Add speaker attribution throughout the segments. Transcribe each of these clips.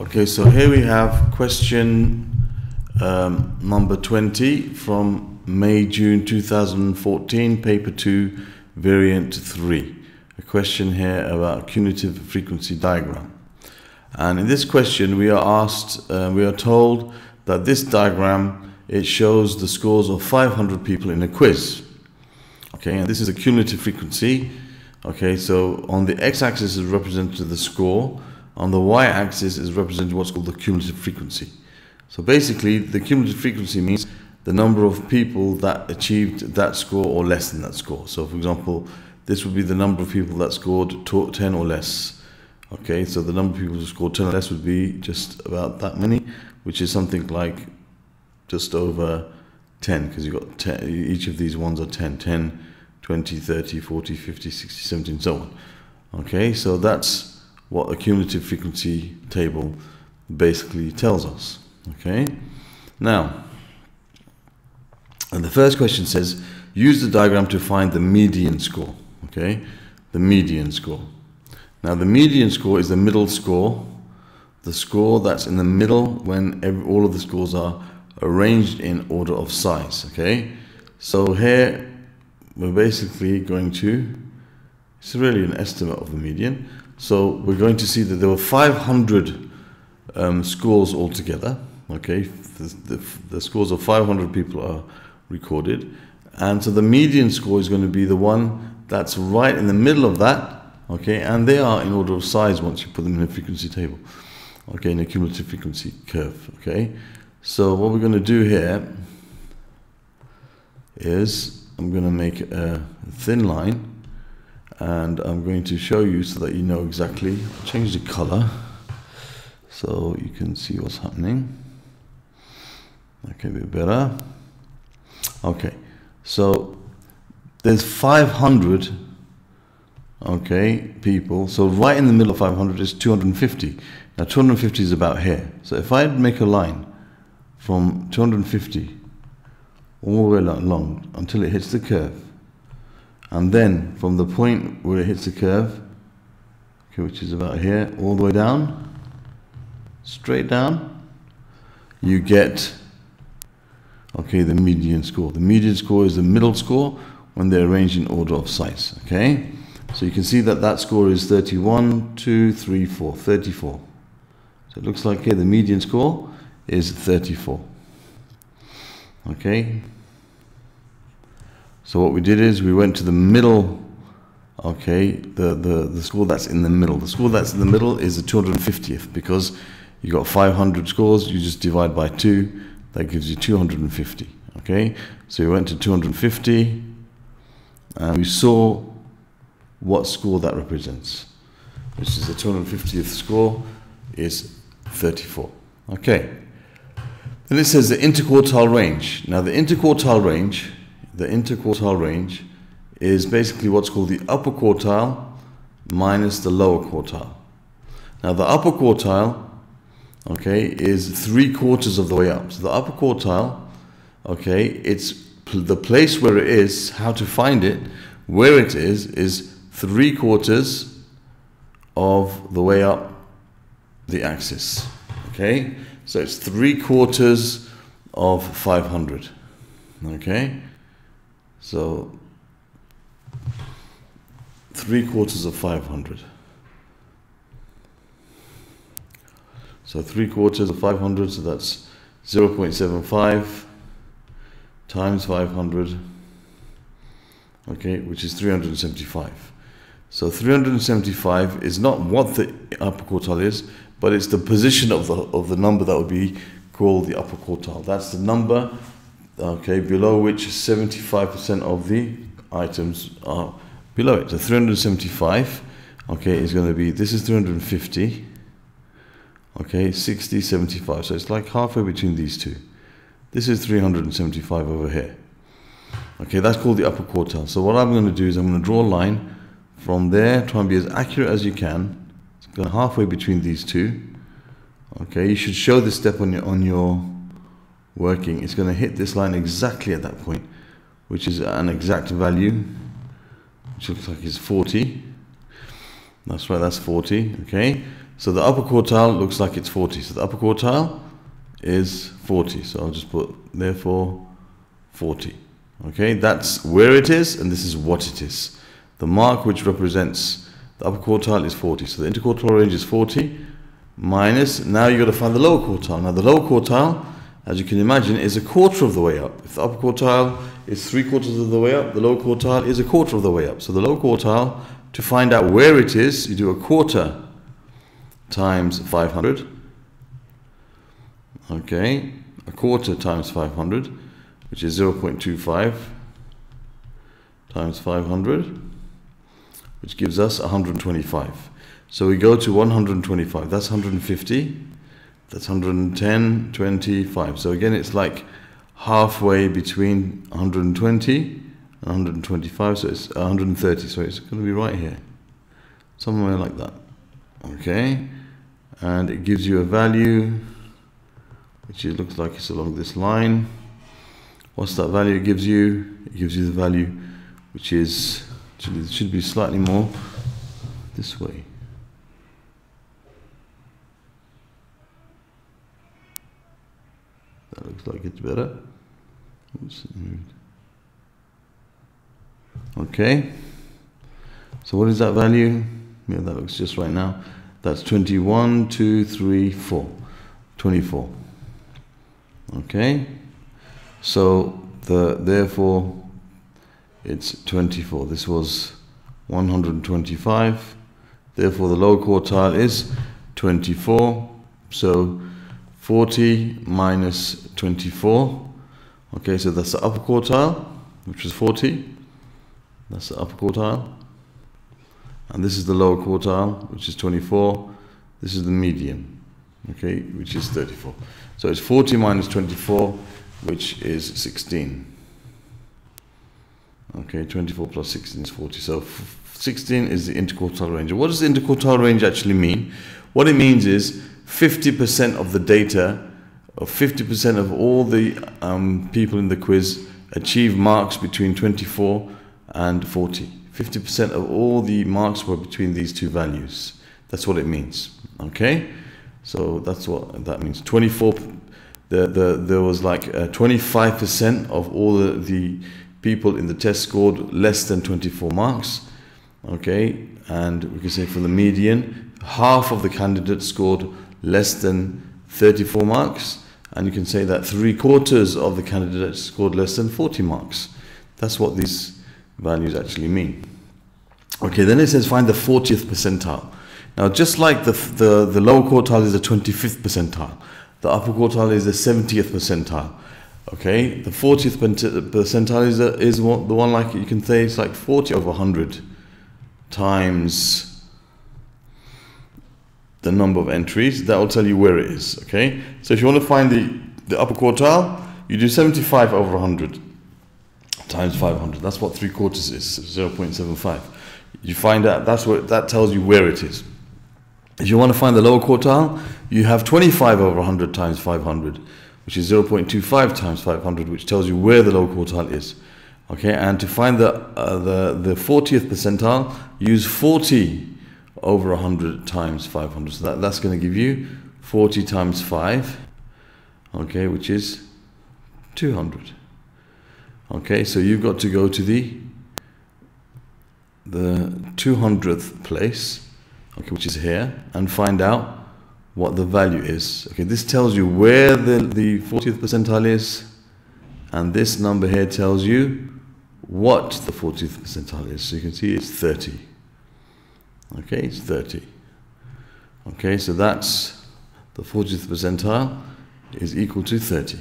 Speaker 1: Okay, so here we have question um, number 20 from May, June 2014, paper 2, variant 3. A question here about cumulative frequency diagram. And in this question, we are asked, uh, we are told that this diagram, it shows the scores of 500 people in a quiz. Okay, and this is a cumulative frequency. Okay, so on the x-axis is represented the score, on the y-axis is represented what's called the cumulative frequency. So basically, the cumulative frequency means the number of people that achieved that score or less than that score. So for example, this would be the number of people that scored 10 or less. Okay, so the number of people who scored 10 or less would be just about that many, which is something like just over 10, because you've got 10, each of these ones are 10, 10, 20, 30, 40, 50, 60, 70, and so on. Okay, so that's what a cumulative frequency table basically tells us. Okay, now, and the first question says, use the diagram to find the median score. Okay, the median score. Now, the median score is the middle score, the score that's in the middle when every, all of the scores are arranged in order of size. Okay, so here we're basically going to, it's really an estimate of the median. So we're going to see that there were 500 um, scores altogether. Okay, the, the, the scores of 500 people are recorded. And so the median score is going to be the one that's right in the middle of that. Okay, and they are in order of size once you put them in a frequency table. Okay, in a cumulative frequency curve. Okay, so what we're going to do here is I'm going to make a thin line and I'm going to show you so that you know exactly. Change the color so you can see what's happening. Okay a bit better. Okay so there's 500 okay people. So right in the middle of 500 is 250 now 250 is about here. So if I make a line from 250 all the way along until it hits the curve and then from the point where it hits the curve, okay, which is about here, all the way down, straight down, you get, okay, the median score. The median score is the middle score when they're arranged in order of size, okay? So you can see that that score is 31, 2, 3, 4, 34. So it looks like here the median score is 34. Okay, so what we did is we went to the middle, okay, the, the, the score that's in the middle. The score that's in the middle is the 250th because you got 500 scores, you just divide by 2, that gives you 250, okay? So we went to 250 and we saw what score that represents, which is the 250th score is 34, okay? Then it says the interquartile range. Now the interquartile range the interquartile range is basically what's called the upper quartile minus the lower quartile. Now the upper quartile, okay, is three quarters of the way up. So the upper quartile, okay, it's the place where it is, how to find it, where it is, is three quarters of the way up the axis. Okay, so it's three quarters of 500. Okay. So three quarters of 500. So three quarters of 500, so that's 0 0.75 times 500, okay, which is 375. So 375 is not what the upper quartile is, but it's the position of the, of the number that would be called the upper quartile. That's the number okay, below which 75% of the items are below it. So 375, okay, is going to be, this is 350, okay, 60, 75. So it's like halfway between these two. This is 375 over here. Okay, that's called the upper quartile. So what I'm going to do is I'm going to draw a line from there, try and be as accurate as you can. It's going halfway between these two. Okay, you should show this step on your on your working, it's going to hit this line exactly at that point, which is an exact value, which looks like it's 40. That's right, that's 40, okay? So the upper quartile looks like it's 40. So the upper quartile is 40. So I'll just put therefore 40. Okay, that's where it is and this is what it is. The mark which represents the upper quartile is 40. So the interquartile range is 40 minus, now you've got to find the lower quartile. Now the lower quartile, as you can imagine, is a quarter of the way up. If the upper quartile is three quarters of the way up, the lower quartile is a quarter of the way up. So the lower quartile, to find out where it is, you do a quarter times 500. Okay, a quarter times 500, which is 0.25 times 500, which gives us 125. So we go to 125, that's 150, that's 110, 25. So again, it's like halfway between 120 and 125, so it's 130, so it's going to be right here, somewhere like that. Okay, and it gives you a value which it looks like it's along this line. What's that value it gives you? It gives you the value which is, should be slightly more this way. That looks like it's better. Oops, okay. So what is that value? Yeah, that looks just right now. That's 21, 2, 3, 4. 24. Okay. So the therefore it's 24. This was 125. Therefore the low quartile is 24. So 40 minus 24. Okay, so that's the upper quartile, which is 40. That's the upper quartile. And this is the lower quartile, which is 24. This is the median, okay, which is 34. So it's 40 minus 24, which is 16. Okay, 24 plus 16 is 40. So 16 is the interquartile range. What does the interquartile range actually mean? What it means is 50% of the data, or 50% of all the um, people in the quiz achieve marks between 24 and 40. 50% of all the marks were between these two values. That's what it means. Okay? So that's what that means. 24, the, the, there was like 25% uh, of all the, the people in the test scored less than 24 marks. Okay? And we can say for the median, half of the candidates scored less than 34 marks, and you can say that three quarters of the candidates scored less than 40 marks. That's what these values actually mean. Okay, then it says find the 40th percentile. Now, just like the, the, the lower quartile is the 25th percentile, the upper quartile is the 70th percentile. Okay, the 40th percentile is, a, is the one like you can say it's like 40 over 100 times the number of entries, that will tell you where it is, okay? So if you want to find the, the upper quartile, you do 75 over 100 times 500. That's what 3 quarters is, 0.75. You find out, that's what, that tells you where it is. If you want to find the lower quartile, you have 25 over 100 times 500, which is 0.25 times 500, which tells you where the lower quartile is. Okay, and to find the, uh, the, the 40th percentile, use 40 over 100 times 500. So that, that's going to give you 40 times 5, okay, which is 200. Okay, so you've got to go to the the 200th place, okay, which is here, and find out what the value is. Okay, this tells you where the, the 40th percentile is, and this number here tells you what the 40th percentile is. So you can see it's 30. Okay, it's 30. Okay, so that's the 40th percentile is equal to 30.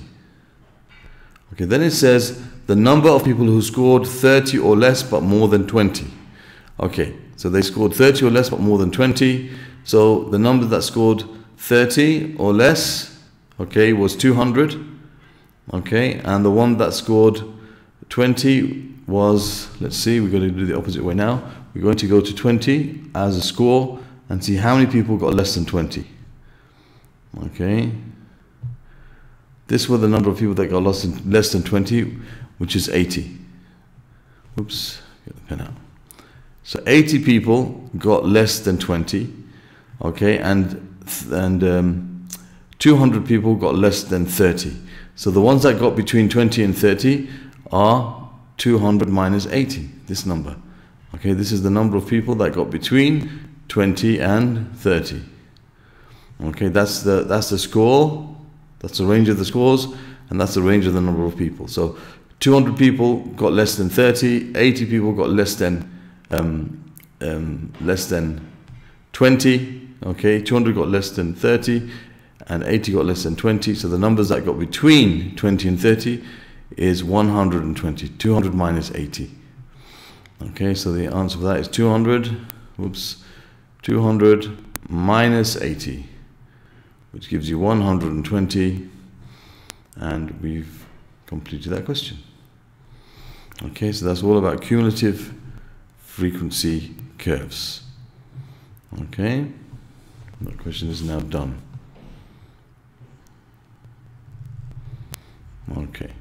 Speaker 1: Okay, then it says the number of people who scored 30 or less but more than 20. Okay, so they scored 30 or less but more than 20. So the number that scored 30 or less, okay, was 200. Okay, and the one that scored 20 was, let's see, we're going to do the opposite way now. We're going to go to 20 as a score and see how many people got less than 20. Okay. This were the number of people that got less than, less than 20, which is 80. Oops, get the pen out. So 80 people got less than 20. Okay, and and um, 200 people got less than 30. So the ones that got between 20 and 30 are 200 minus 80, this number. Okay, this is the number of people that got between 20 and 30. Okay, that's the that's the score, that's the range of the scores, and that's the range of the number of people. So 200 people got less than 30, 80 people got less than um, um, less than 20. Okay, 200 got less than 30, and 80 got less than 20. So the numbers that got between 20 and 30 is 120. 200 minus 80. Okay, so the answer for that is 200. Whoops. 200 minus 80, which gives you 120. And we've completed that question. Okay, so that's all about cumulative frequency curves. Okay, that question is now done. Okay.